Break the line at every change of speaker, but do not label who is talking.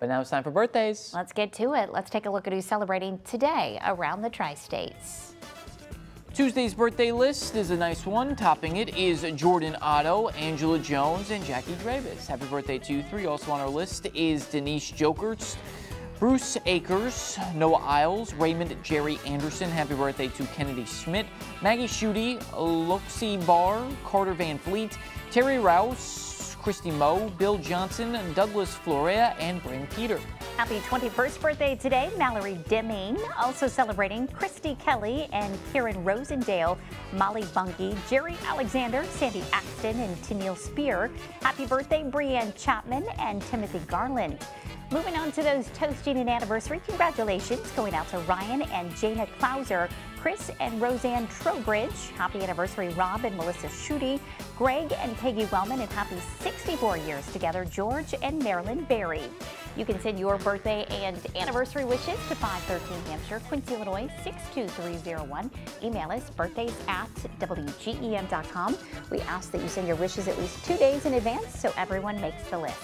But now it's time for birthdays.
Let's get to it. Let's take a look at who's celebrating today around the tri-states.
Tuesday's birthday list is a nice one. Topping it is Jordan Otto, Angela Jones, and Jackie Dravis. Happy birthday to you three. Also on our list is Denise Jokers, Bruce Akers, Noah Isles, Raymond Jerry Anderson. Happy birthday to Kennedy Schmidt, Maggie Schutte, Luxie Barr, Carter Van Fleet, Terry Rouse, Christy Moe, Bill Johnson, Douglas Florea, and Bryn Peter.
Happy 21st birthday today, Mallory Deming. Also celebrating Christy Kelly and Karen Rosendale, Molly Bunky, Jerry Alexander, Sandy Axton, and Tennille Spear. Happy birthday, Brienne Chapman and Timothy Garland. Moving on to those toasting an anniversary, congratulations going out to Ryan and Jana Klauser, Chris and Roseanne Trowbridge. Happy anniversary, Rob and Melissa Schutte, Greg and Peggy Wellman, and happy 64 years together, George and Marilyn Berry. You can send your birthday and anniversary wishes to 513 Hampshire, Quincy, Illinois 62301. Email us birthdays at WGEM.com. We ask that you send your wishes at least two days in advance so everyone makes the list.